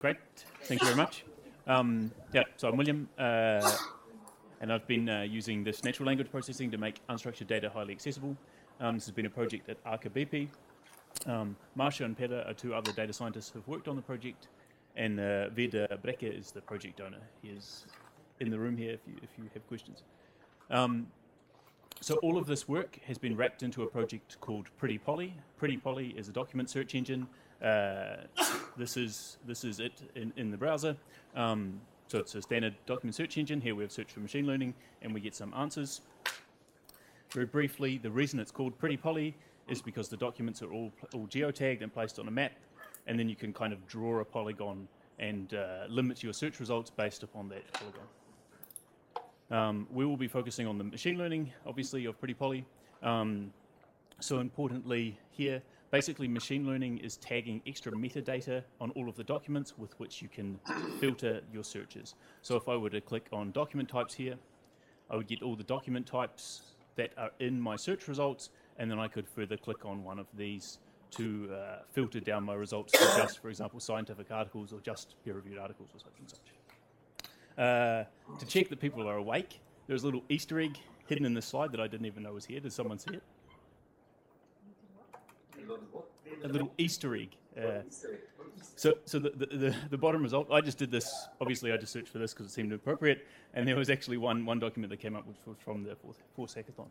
Great. Thank you very much. Um, yeah, so I'm William, uh, and I've been uh, using this natural language processing to make unstructured data highly accessible. Um, this has been a project at Aker BP. Um, Marcia and Peter are two other data scientists who've worked on the project, and uh, Vida Brekke is the project owner. He is in the room here if you, if you have questions. Um, so all of this work has been wrapped into a project called Pretty Polly. Pretty Polly is a document search engine. Uh, this is this is it in, in the browser. Um, so it's a standard document search engine. Here we have search for machine learning, and we get some answers. Very briefly, the reason it's called Pretty Polly is because the documents are all all geotagged and placed on a map, and then you can kind of draw a polygon and uh, limit your search results based upon that polygon. Um, we will be focusing on the machine learning, obviously, of Pretty Polly. Um, so importantly here, basically machine learning is tagging extra metadata on all of the documents with which you can filter your searches. So if I were to click on document types here, I would get all the document types that are in my search results, and then I could further click on one of these to uh, filter down my results to just, for example, scientific articles or just peer-reviewed articles or such and such. Uh, to check that people are awake, there's a little Easter egg hidden in this slide that I didn't even know was here. Did someone see it? A little Easter egg. Uh, so, so the, the, the, bottom result, I just did this, obviously I just searched for this because it seemed appropriate, and there was actually one, one document that came up which was from the Force, Force hackathon.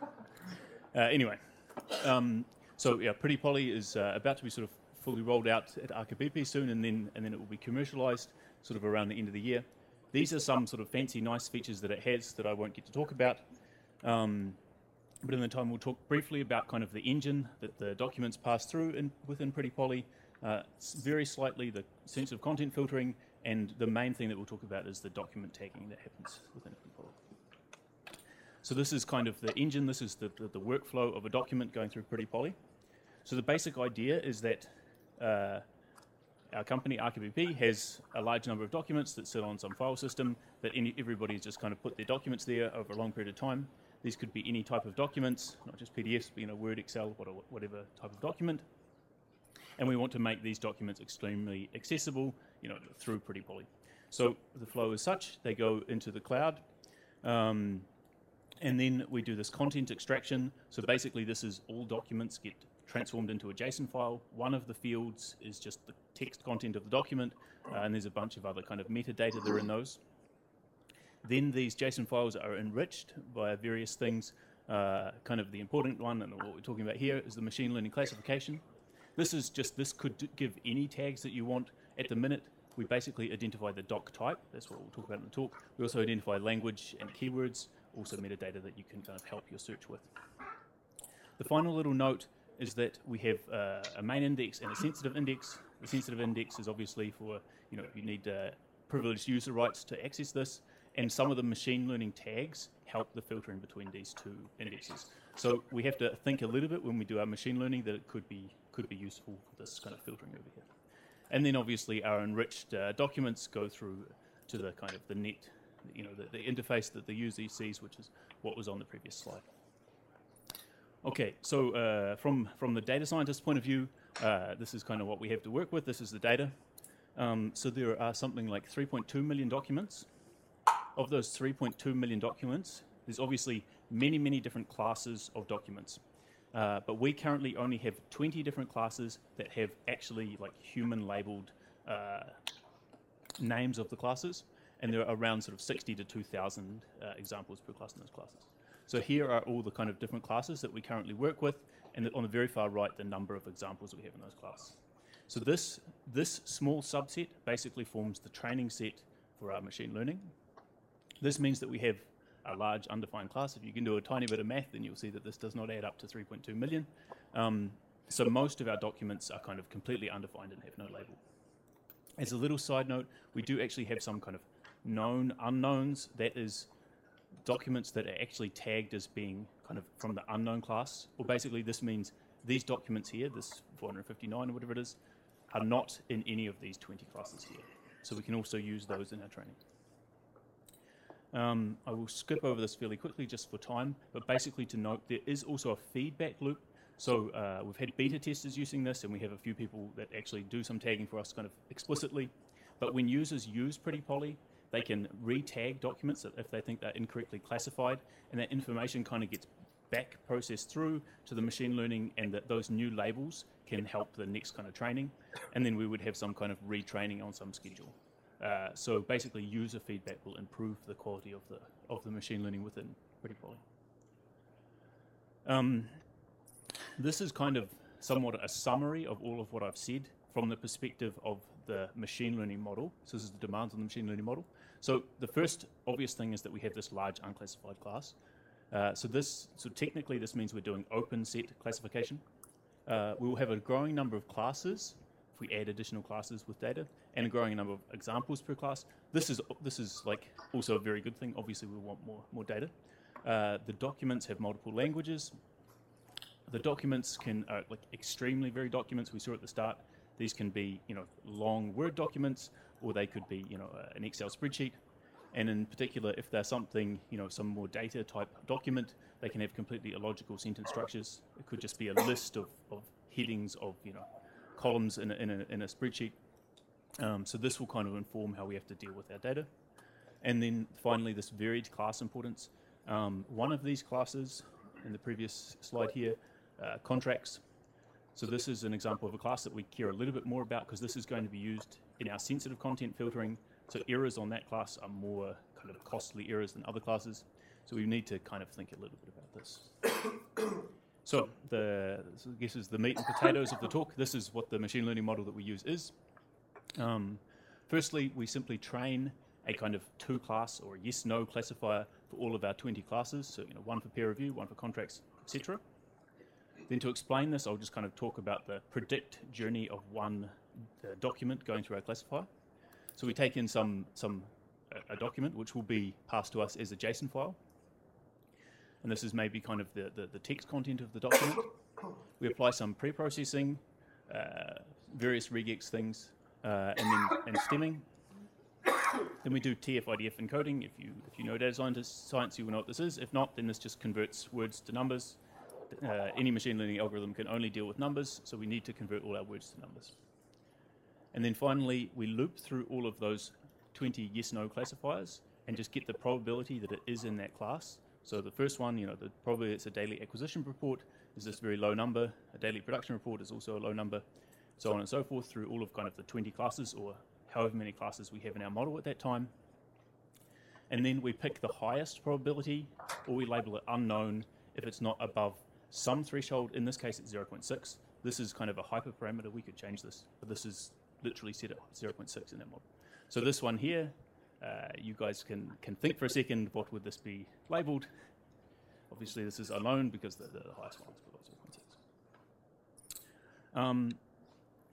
Uh, anyway, um, so yeah, Pretty Polly is uh, about to be sort of fully rolled out at BP soon, and then, and then it will be commercialized sort of around the end of the year. These are some sort of fancy, nice features that it has that I won't get to talk about. Um, but in the time, we'll talk briefly about kind of the engine that the documents pass through in, within Pretty Polly, uh, very slightly the sense of content filtering, and the main thing that we'll talk about is the document tagging that happens within Pretty Polly. So this is kind of the engine, this is the, the, the workflow of a document going through Pretty Polly. So the basic idea is that uh, our company, Aker has a large number of documents that sit on some file system that any, everybody's just kind of put their documents there over a long period of time. These could be any type of documents, not just PDFs, but you know, Word, Excel, whatever type of document. And we want to make these documents extremely accessible, you know, through Pretty Polly. So the flow is such, they go into the cloud, um, and then we do this content extraction. So basically this is all documents get transformed into a JSON file. One of the fields is just the text content of the document, uh, and there's a bunch of other kind of metadata that are in those. Then these JSON files are enriched by various things. Uh, kind of the important one, and what we're talking about here, is the machine learning classification. This is just, this could give any tags that you want. At the minute, we basically identify the doc type. That's what we'll talk about in the talk. We also identify language and keywords, also metadata that you can kind of help your search with. The final little note is that we have uh, a main index and a sensitive index. The sensitive index is obviously for, you know, you need uh, privileged user rights to access this, and some of the machine learning tags help the filtering between these two indexes. So we have to think a little bit when we do our machine learning that it could be could be useful for this kind of filtering over here. And then obviously our enriched uh, documents go through to the kind of the net, you know, the, the interface that the user sees, which is what was on the previous slide. Okay, so uh, from, from the data scientist point of view, uh, this is kind of what we have to work with. This is the data. Um, so there are something like 3.2 million documents. Of those 3.2 million documents, there's obviously many, many different classes of documents. Uh, but we currently only have 20 different classes that have actually like human labeled uh, names of the classes. And there are around sort of 60 to 2,000 uh, examples per class in those classes. So here are all the kind of different classes that we currently work with, and on the very far right, the number of examples we have in those classes. So this, this small subset basically forms the training set for our machine learning. This means that we have a large undefined class. If you can do a tiny bit of math, then you'll see that this does not add up to 3.2 million. Um, so most of our documents are kind of completely undefined and have no label. As a little side note, we do actually have some kind of known unknowns. That is documents that are actually tagged as being kind of from the unknown class. Well, basically, this means these documents here, this 459 or whatever it is, are not in any of these 20 classes here. So we can also use those in our training. Um, I will skip over this fairly quickly just for time, but basically to note there is also a feedback loop. So uh, we've had beta testers using this, and we have a few people that actually do some tagging for us kind of explicitly. But when users use Pretty Poly, they can re-tag documents if they think they're incorrectly classified, and that information kind of gets back processed through to the machine learning, and that those new labels can help the next kind of training, and then we would have some kind of retraining on some schedule. Uh, so basically, user feedback will improve the quality of the of the machine learning within Pretty Poly. Um, this is kind of somewhat a summary of all of what I've said from the perspective of the machine learning model. So this is the demands on the machine learning model. So the first obvious thing is that we have this large unclassified class. Uh, so this, so technically this means we're doing open set classification. Uh, we will have a growing number of classes if we add additional classes with data, and a growing number of examples per class. This is this is like also a very good thing. Obviously, we want more more data. Uh, the documents have multiple languages. The documents can uh, like extremely varied documents. We saw at the start. These can be you know long Word documents, or they could be you know uh, an Excel spreadsheet. And in particular, if there's something you know some more data type document, they can have completely illogical sentence structures. It could just be a list of, of headings of you know columns in a, in a, in a spreadsheet. Um, so this will kind of inform how we have to deal with our data. And then finally, this varied class importance. Um, one of these classes in the previous slide here, uh, contracts. So this is an example of a class that we care a little bit more about because this is going to be used in our sensitive content filtering. So errors on that class are more kind of costly errors than other classes. So we need to kind of think a little bit about this. So the so this is the meat and potatoes of the talk. This is what the machine learning model that we use is. Um, firstly, we simply train a kind of two class or yes no classifier for all of our 20 classes. So you know one for peer review, one for contracts, etc. Then to explain this, I'll just kind of talk about the predict journey of one uh, document going through our classifier. So we take in some some a document which will be passed to us as a JSON file and this is maybe kind of the, the, the text content of the document. We apply some pre-processing, uh, various regex things, uh, and then and stemming. Then we do TF-IDF encoding. If you if you know data science, you will know what this is. If not, then this just converts words to numbers. Uh, any machine learning algorithm can only deal with numbers, so we need to convert all our words to numbers. And then finally, we loop through all of those 20 yes-no classifiers and just get the probability that it is in that class so the first one, you know, the, probably it's a daily acquisition report is this very low number. A daily production report is also a low number, so on and so forth through all of kind of the 20 classes or however many classes we have in our model at that time. And then we pick the highest probability, or we label it unknown if it's not above some threshold. In this case, it's 0.6. This is kind of a hyperparameter. We could change this, but this is literally set at 0.6 in that model. So this one here uh, you guys can, can think for a second, what would this be labeled? Obviously, this is alone because the, the highest one is below 0.6. Um,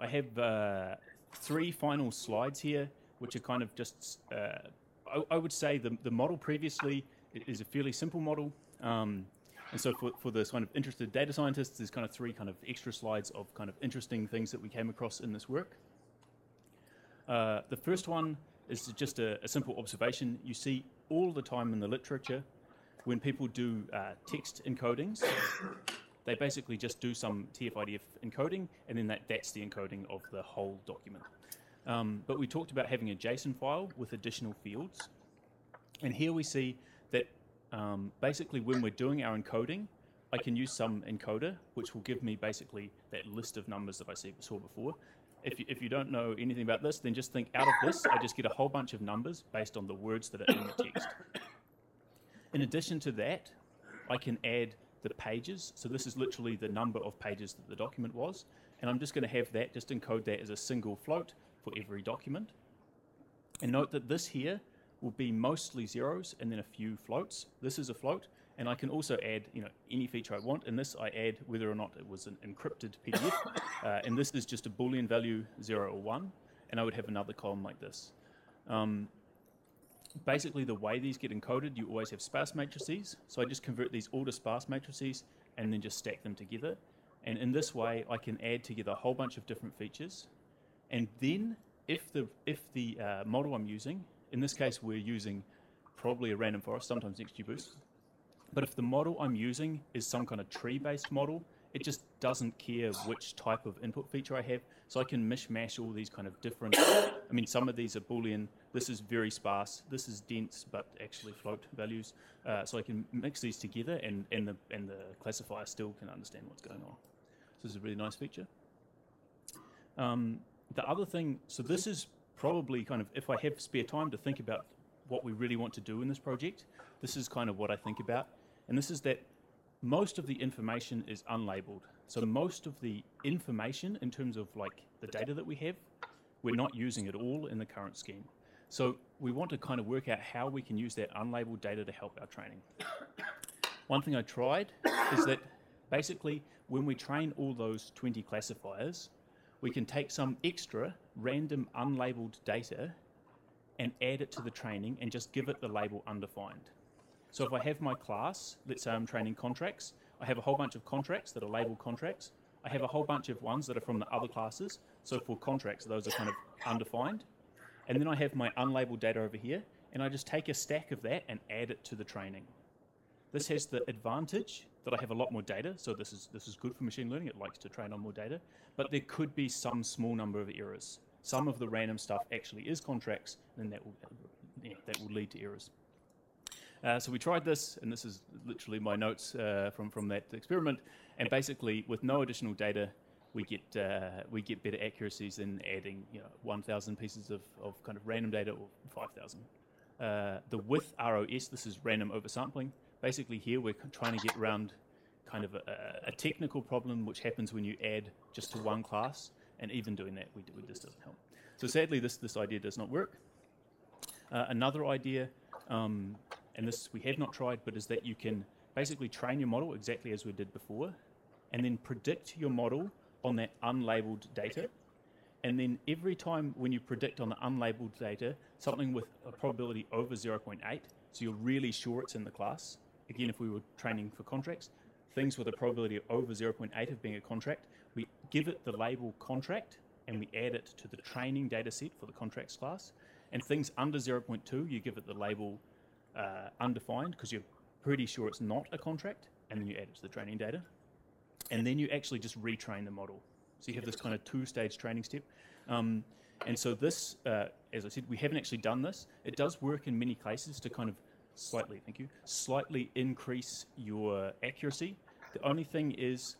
I have uh, three final slides here, which are kind of just, uh, I, I, would say the, the model previously is a fairly simple model. Um, and so for, for the kind of interested data scientists, there's kind of three kind of extra slides of kind of interesting things that we came across in this work. Uh, the first one is just a, a, simple observation. You see all the time in the literature when people do uh, text encodings, they basically just do some TF-IDF encoding, and then that, that's the encoding of the whole document. Um, but we talked about having a JSON file with additional fields, and here we see that um, basically when we're doing our encoding, I can use some encoder, which will give me basically that list of numbers that I saw before, if you, if you don't know anything about this, then just think out of this, I just get a whole bunch of numbers based on the words that are in the text. In addition to that, I can add the pages. So this is literally the number of pages that the document was. And I'm just going to have that, just encode that as a single float for every document. And note that this here will be mostly zeros and then a few floats. This is a float and I can also add you know any feature I want. In this, I add whether or not it was an encrypted PDF, uh, and this is just a boolean value zero or one, and I would have another column like this. Um, basically, the way these get encoded, you always have sparse matrices. So I just convert these all to sparse matrices and then just stack them together. And in this way, I can add together a whole bunch of different features. And then, if the if the uh, model I'm using, in this case, we're using probably a random forest, sometimes XGBoost, but if the model I'm using is some kind of tree-based model, it just doesn't care which type of input feature I have. So I can mishmash all these kind of different. I mean, some of these are Boolean. This is very sparse. This is dense, but actually float values. Uh, so I can mix these together, and, and the and the classifier still can understand what's going on. So this is a really nice feature. Um, the other thing, so this is probably kind of if I have spare time to think about what we really want to do in this project, this is kind of what I think about, and this is that most of the information is unlabeled. So most of the information in terms of like the data that we have, we're not using it all in the current scheme. So we want to kind of work out how we can use that unlabeled data to help our training. One thing I tried is that basically when we train all those 20 classifiers, we can take some extra random unlabeled data and add it to the training and just give it the label undefined. So if I have my class, let's say I'm training contracts, I have a whole bunch of contracts that are labeled contracts. I have a whole bunch of ones that are from the other classes. So for contracts, those are kind of undefined. And then I have my unlabeled data over here, and I just take a stack of that and add it to the training. This has the advantage that I have a lot more data, so this is this is good for machine learning. It likes to train on more data, but there could be some small number of errors. Some of the random stuff actually is contracts, and that will yeah, that will lead to errors. Uh, so we tried this, and this is literally my notes uh, from from that experiment. And basically, with no additional data, we get uh, we get better accuracies than adding you know 1,000 pieces of, of kind of random data or 5,000. Uh, the with ROS, this is random oversampling. Basically, here we're trying to get around kind of a, a, technical problem which happens when you add just to one class, and even doing that, we, we just doesn't help. So sadly, this this idea does not work. Uh, another idea um, and this we have not tried, but is that you can basically train your model exactly as we did before, and then predict your model on that unlabeled data. And then every time when you predict on the unlabeled data, something with a probability over 0.8, so you're really sure it's in the class. Again, if we were training for contracts, things with a probability of over 0.8 of being a contract, we give it the label contract and we add it to the training data set for the contracts class. And things under 0.2, you give it the label uh, undefined because you're pretty sure it's not a contract, and then you add it to the training data. And then you actually just retrain the model. So you have this kind of two stage training step. Um, and so, this, uh, as I said, we haven't actually done this. It does work in many cases to kind of slightly, thank you, slightly increase your accuracy. The only thing is,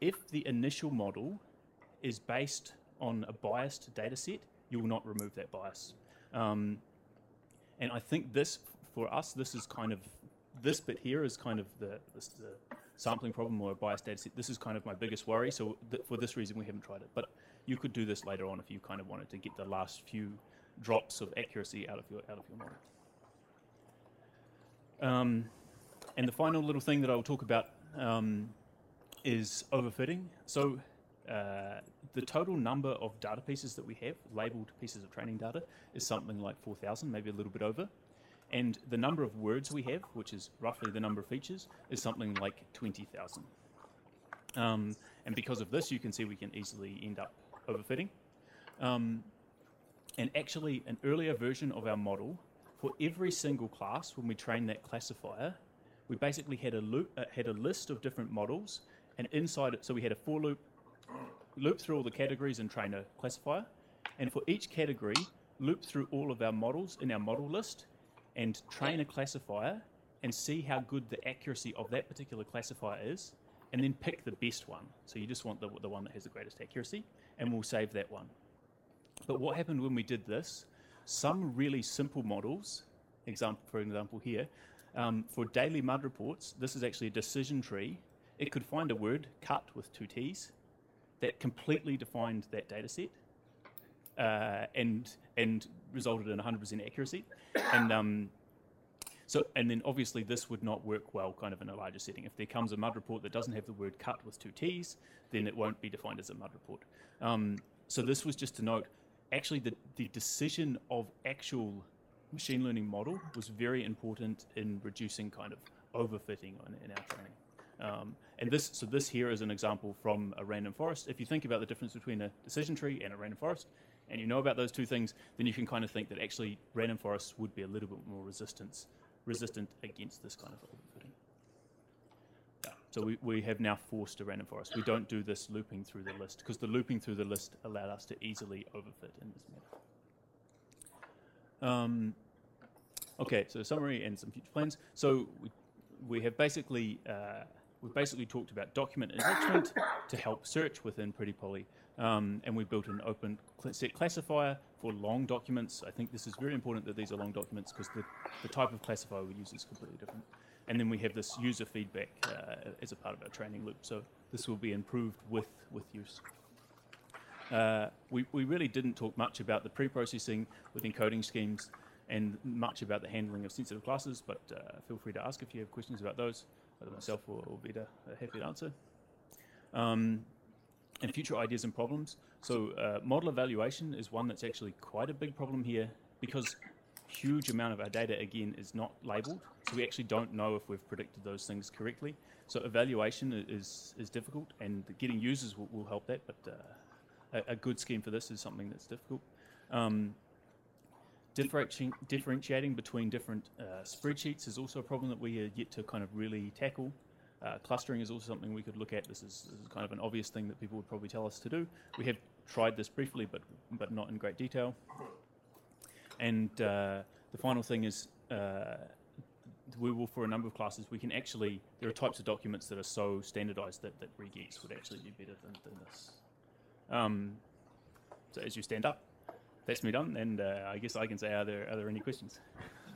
if the initial model is based on a biased data set, you will not remove that bias. Um, and I think this for us, this is kind of this bit here is kind of the, the, the sampling problem or a biased data set. This is kind of my biggest worry. So th- for this reason, we haven't tried it. But you could do this later on if you kind of wanted to get the last few drops of accuracy out of your out of your model. Um, and the final little thing that I will talk about um, is overfitting. So uh, the total number of data pieces that we have, labeled pieces of training data, is something like 4,000, maybe a little bit over. And the number of words we have, which is roughly the number of features, is something like 20,000. Um, and because of this, you can see we can easily end up overfitting. Um, and actually, an earlier version of our model, for every single class, when we trained that classifier, we basically had a loop, uh, had a list of different models, and inside it, so we had a for loop, loop through all the categories and train a classifier, and for each category, loop through all of our models in our model list, and train a classifier and see how good the accuracy of that particular classifier is, and then pick the best one. So you just want the, the one that has the greatest accuracy, and we'll save that one. But what happened when we did this? Some really simple models, example for example here, um, for daily mud reports, this is actually a decision tree. It could find a word cut with two T's that completely defined that data set uh, and and resulted in 100% accuracy. And um, so, and then obviously this would not work well kind of in a larger setting. If there comes a mud report that doesn't have the word cut with two T's, then it won't be defined as a mud report. Um, so this was just to note, actually the, the decision of actual machine learning model was very important in reducing kind of overfitting in, in our training. Um, and this, so this here is an example from a random forest. If you think about the difference between a decision tree and a random forest, and you know about those two things, then you can kind of think that actually random forests would be a little bit more resistance, resistant against this kind of overfitting. Yeah. So we, we have now forced a random forest. We don't do this looping through the list because the looping through the list allowed us to easily overfit in this method. Um, okay, so summary and some future plans. So we, we have basically uh, we've basically talked about document enrichment to help search within Pretty Poly, um, and we built an open set classifier for long documents. I think this is very important that these are long documents because the, the type of classifier we use is completely different. And then we have this user feedback uh, as a part of our training loop. So this will be improved with with use. Uh, we, we really didn't talk much about the pre-processing with encoding schemes and much about the handling of sensitive classes, but uh, feel free to ask if you have questions about those. Either myself or, or Vita are happy to answer. Um, and future ideas and problems. So uh, model evaluation is one that's actually quite a big problem here because huge amount of our data again is not labeled. So we actually don't know if we've predicted those things correctly. So evaluation is is difficult, and getting users will, will help that. But uh, a, a good scheme for this is something that's difficult. Um, differentiating, differentiating between different uh, spreadsheets is also a problem that we are yet to kind of really tackle. Uh, clustering is also something we could look at. This is, this is kind of an obvious thing that people would probably tell us to do. We have tried this briefly, but but not in great detail. And uh, the final thing is, uh, we will for a number of classes we can actually there are types of documents that are so standardized that that regex would actually be better than, than this. Um, so as you stand up, that's me done, and uh, I guess I can say, are there are there any questions?